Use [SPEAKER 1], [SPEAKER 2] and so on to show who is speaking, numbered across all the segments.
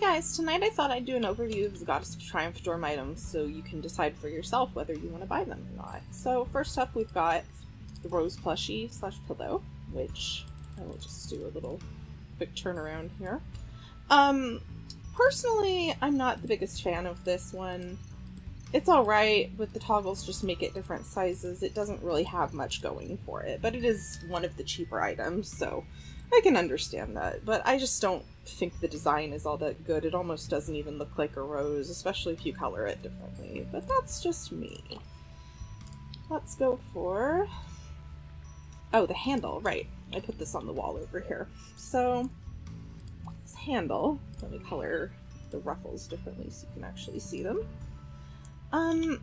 [SPEAKER 1] guys, tonight I thought I'd do an overview of the Goddess of Triumph dorm items so you can decide for yourself whether you want to buy them or not. So first up we've got the Rose plushie slash pillow, which I will just do a little quick turnaround here. Um, personally, I'm not the biggest fan of this one. It's alright, but the toggles just make it different sizes. It doesn't really have much going for it, but it is one of the cheaper items, so I can understand that. But I just don't think the design is all that good. It almost doesn't even look like a rose, especially if you color it differently. But that's just me. Let's go for... Oh, the handle, right. I put this on the wall over here. So, this handle, let me color the ruffles differently so you can actually see them. Um,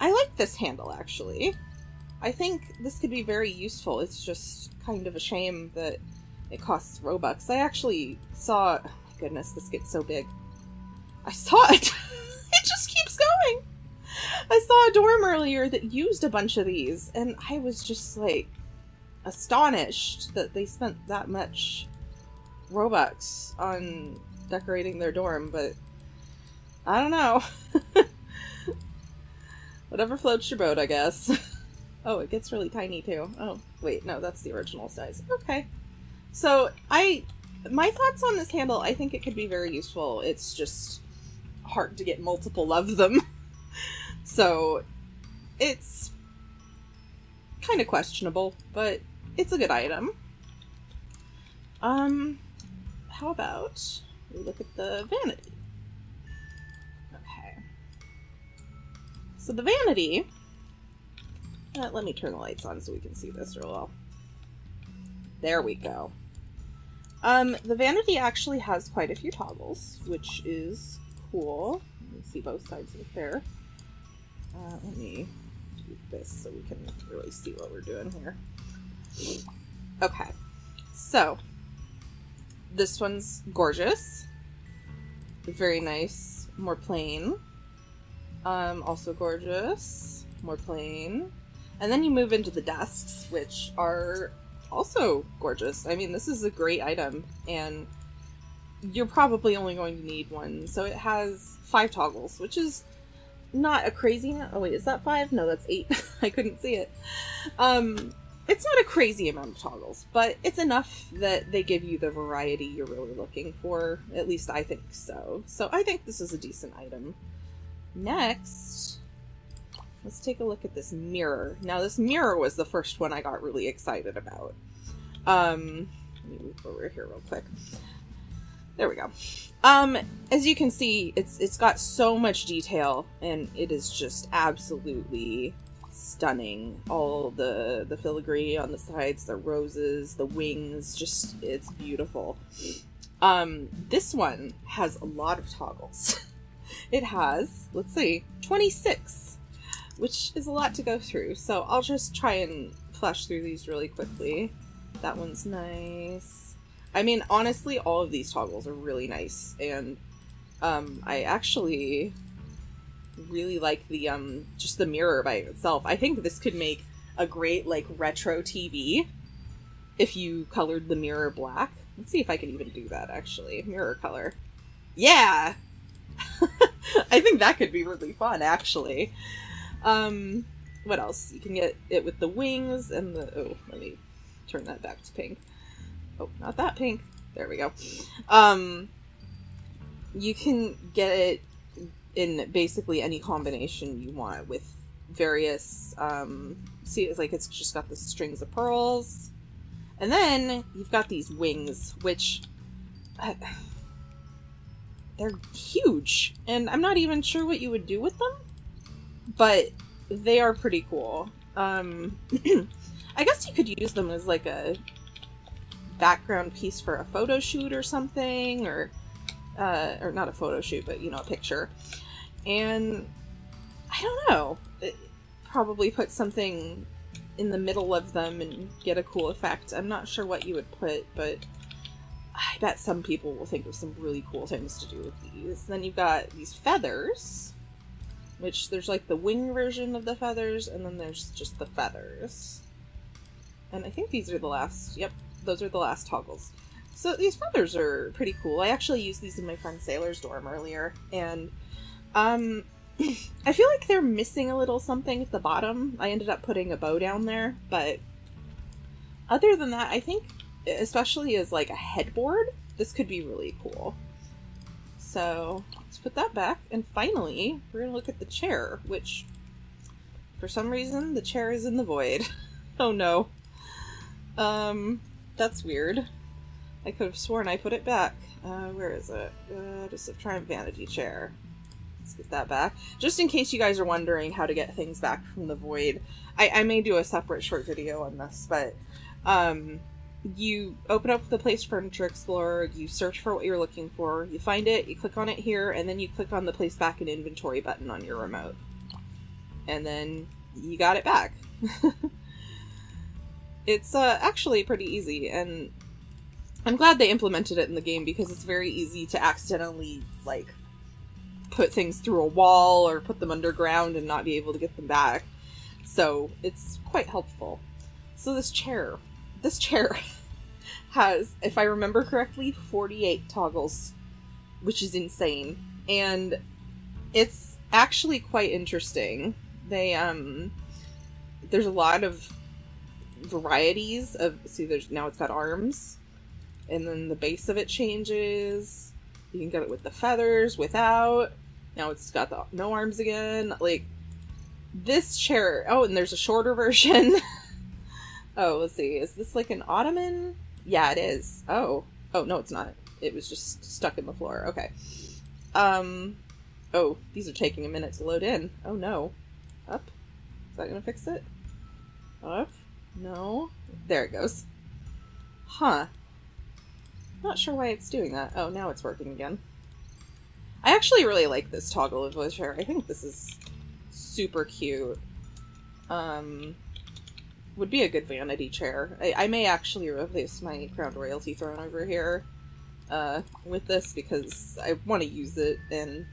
[SPEAKER 1] I like this handle actually. I think this could be very useful. It's just kind of a shame that it costs Robux. I actually saw. Oh my goodness, this gets so big. I saw it. it just keeps going. I saw a dorm earlier that used a bunch of these, and I was just like astonished that they spent that much Robux on decorating their dorm, but I don't know. Whatever floats your boat, I guess. oh, it gets really tiny too. Oh, wait, no, that's the original size. Okay. So, I my thoughts on this handle, I think it could be very useful. It's just hard to get multiple of them. so, it's kind of questionable, but it's a good item. Um, how about we look at the vanity? Okay. So the vanity, uh, let me turn the lights on so we can see this real well. There we go. Um, the vanity actually has quite a few toggles, which is cool. You can see both sides of it there. Uh, let me do this so we can really see what we're doing here. Okay, so this one's gorgeous. Very nice, more plain. Um, also gorgeous. More plain. And then you move into the desks, which are also gorgeous. I mean, this is a great item, and you're probably only going to need one. So it has five toggles, which is not a crazy. Oh wait, is that five? No, that's eight. I couldn't see it. Um, it's not a crazy amount of toggles, but it's enough that they give you the variety you're really looking for. At least I think so. So I think this is a decent item. Next, let's take a look at this mirror. Now, this mirror was the first one I got really excited about. Um, let me move over here real quick. There we go. Um, as you can see, it's it's got so much detail, and it is just absolutely stunning. All the the filigree on the sides, the roses, the wings, just it's beautiful. Um, this one has a lot of toggles. it has, let's see, 26, which is a lot to go through. So I'll just try and flash through these really quickly. That one's nice. I mean, honestly, all of these toggles are really nice, and um, I actually really like the um, just the mirror by itself. I think this could make a great like retro TV if you colored the mirror black. Let's see if I can even do that actually. Mirror color. Yeah, I think that could be really fun, actually. Um, what else? You can get it with the wings and the. Oh, let me turn that back to pink. Oh, not that pink. There we go. Um, you can get it in basically any combination you want with various. Um, see, it's like it's just got the strings of pearls, and then you've got these wings, which. Uh, they're huge, and I'm not even sure what you would do with them, but they are pretty cool. Um, I guess you could use them as like a background piece for a photo shoot or something, or uh, or not a photo shoot, but you know, a picture. And I don't know, probably put something in the middle of them and get a cool effect. I'm not sure what you would put, but I bet some people will think of some really cool things to do with these. Then you've got these feathers, which there's like the wing version of the feathers, and then there's just the feathers. And I think these are the last, yep, those are the last toggles. So these feathers are pretty cool. I actually used these in my friend Sailor's dorm earlier, and um, I feel like they're missing a little something at the bottom. I ended up putting a bow down there, but other than that, I think, especially as like a headboard, this could be really cool. So let's put that back, and finally, we're gonna look at the chair, which for some reason the chair is in the void. oh no. Um, that's weird. I could have sworn I put it back. Uh, where is it? Uh, just a Triumph Vanity chair. Let's get that back. Just in case you guys are wondering how to get things back from the void, I, I may do a separate short video on this, but um, you open up the Place Furniture Explorer, you search for what you're looking for, you find it, you click on it here, and then you click on the Place Back in Inventory button on your remote. And then you got it back. it's uh, actually pretty easy, and I'm glad they implemented it in the game because it's very easy to accidentally, like, put things through a wall or put them underground and not be able to get them back. So it's quite helpful. So this chair, this chair has, if I remember correctly, 48 toggles, which is insane. And it's actually quite interesting. They, um, there's a lot of varieties of, see, there's, now it's got arms and then the base of it changes. You can get it with the feathers, without. Now it's got the no arms again. Like this chair. Oh, and there's a shorter version. oh, let's see. Is this like an ottoman? Yeah, it is. Oh, oh no, it's not. It was just stuck in the floor. Okay. Um. Oh, these are taking a minute to load in. Oh no. Up. Is that gonna fix it? Up. No. There it goes. Huh. Not sure why it's doing that. Oh, now it's working again. I actually really like this toggle of voice chair. I think this is super cute. Um, would be a good vanity chair. I, I may actually replace my Crown Royalty throne over here uh, with this because I want to use it and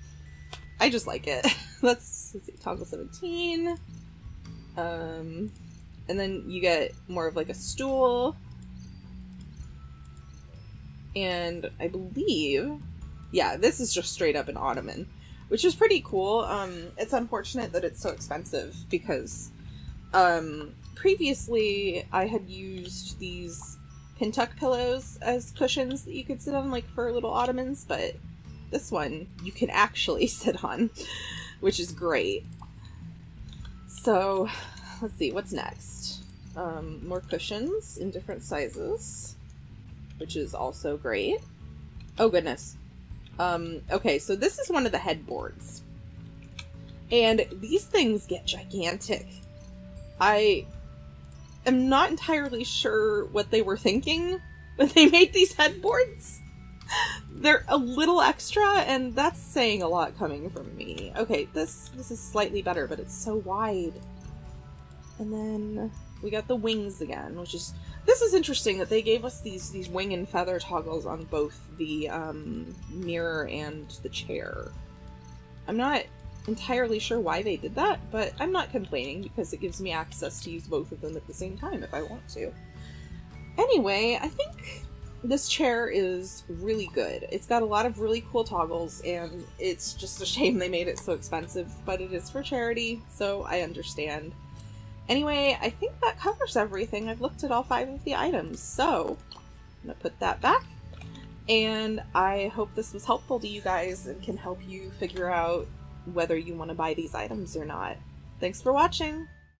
[SPEAKER 1] I just like it. let's, let's see, toggle 17. Um, and then you get more of like a stool and I believe, yeah, this is just straight up an ottoman, which is pretty cool. Um, it's unfortunate that it's so expensive because um, previously I had used these pintuck pillows as cushions that you could sit on, like for little ottomans, but this one you can actually sit on, which is great. So, let's see, what's next? Um, more cushions in different sizes which is also great. Oh goodness. Um, okay, so this is one of the headboards. And these things get gigantic. I am not entirely sure what they were thinking when they made these headboards. They're a little extra, and that's saying a lot coming from me. Okay, this this is slightly better, but it's so wide. And then we got the wings again, which is this is interesting that they gave us these these wing and feather toggles on both the um, mirror and the chair. I'm not entirely sure why they did that, but I'm not complaining because it gives me access to use both of them at the same time if I want to. Anyway, I think this chair is really good. It's got a lot of really cool toggles, and it's just a shame they made it so expensive, but it is for charity, so I understand. Anyway, I think that covers everything. I've looked at all five of the items, so I'm gonna put that back. And I hope this was helpful to you guys and can help you figure out whether you want to buy these items or not. Thanks for watching!